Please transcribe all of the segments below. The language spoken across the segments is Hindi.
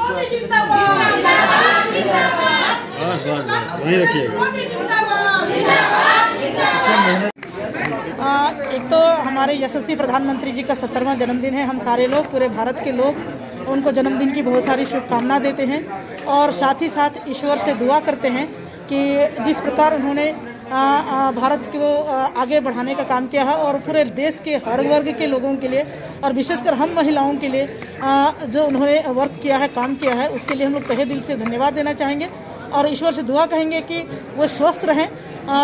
मोदी जिंदाबाद बस बस बस वहीं रखिएगा मोदी जिंदाबाद आ, एक तो हमारे यशस्वी प्रधानमंत्री जी का सत्तरवां जन्मदिन है। हम सारे लोग पूरे भारत के लोग उनको जन्मदिन की बहुत सारी शुभकामना देते हैं और साथ ही साथ ईश्वर से दुआ करते हैं कि जिस प्रकार उन्होंने भारत को आगे बढ़ाने का काम किया है और पूरे देश के, हर वर्ग के लोगों के लिए और विशेषकर हम महिलाओं के लिए जो उन्होंने वर्क किया है, काम किया है, उसके लिए हम लोग तहे दिल से धन्यवाद देना चाहेंगे और ईश्वर से दुआ कहेंगे कि वो स्वस्थ रहें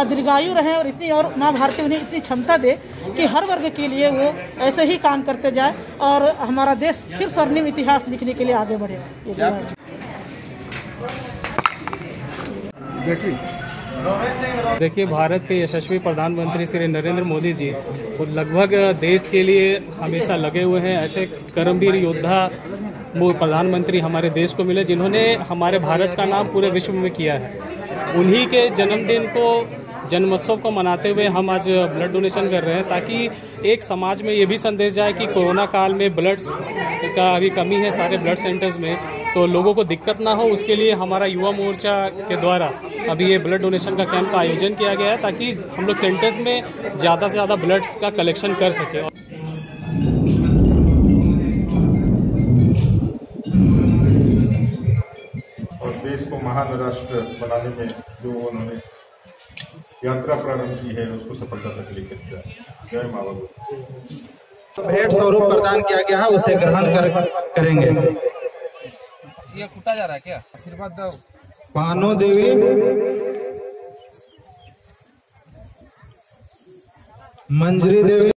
दीर्घायु रहें और इतनी और माँ भारती उन्हें इतनी क्षमता दे कि हर वर्ग के लिए वो ऐसे ही काम करते जाए और हमारा देश फिर स्वर्णिम इतिहास लिखने के लिए आगे बढ़े। देखिए, भारत के यशस्वी प्रधानमंत्री श्री नरेंद्र मोदी जी वो लगभग देश के लिए हमेशा लगे हुए हैं। ऐसे कर्मवीर योद्धा वो प्रधानमंत्री हमारे देश को मिले, जिन्होंने हमारे भारत का नाम पूरे विश्व में किया है। उन्हीं के जन्मदिन को जन्मोत्सव को मनाते हुए हम आज ब्लड डोनेशन कर रहे हैं ताकि एक समाज में ये भी संदेश जाए कि कोरोना काल में ब्लड का अभी कमी है सारे ब्लड सेंटर्स में तो लोगों को दिक्कत ना हो, उसके लिए हमारा युवा मोर्चा के द्वारा अभी ये ब्लड डोनेशन का कैंप का आयोजन किया गया है ताकि हम लोग सेंटर्स में ज़्यादा से ज़्यादा ब्लड्स का कलेक्शन कर सके। महान राष्ट्र बनाने में जो उन्होंने यात्रा प्रारंभ की है उसको सफलता तक लेकर जाए जय माँ बाबू। भेंट स्वरूप प्रदान किया गया है उसे ग्रहण कर करेंगे। ये कुटा जा रहा है क्या? आशीर्वाद दो। पानो देवी। मंजरी देवी।